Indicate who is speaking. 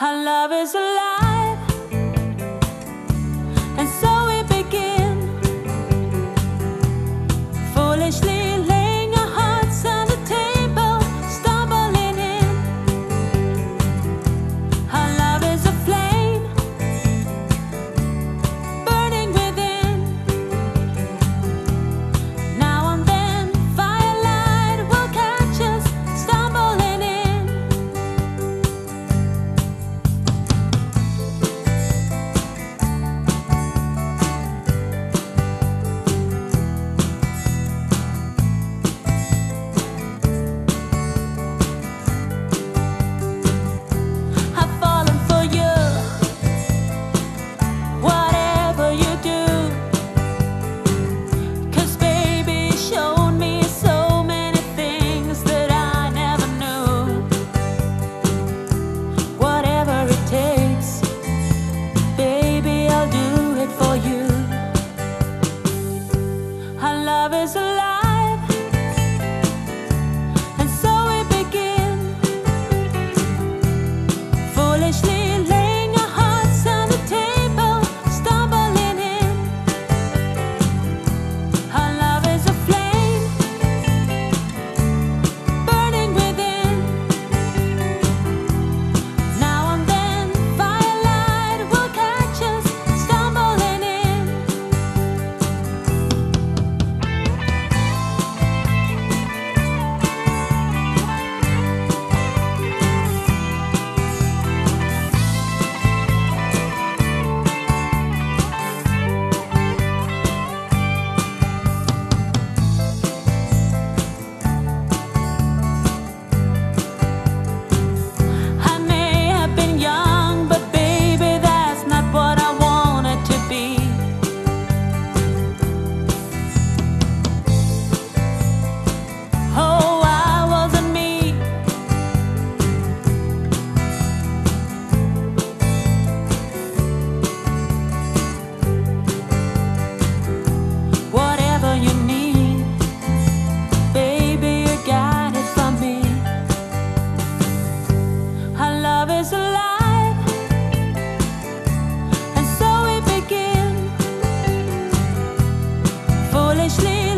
Speaker 1: Our love is alive. love is alive. And so we begin. Foolishly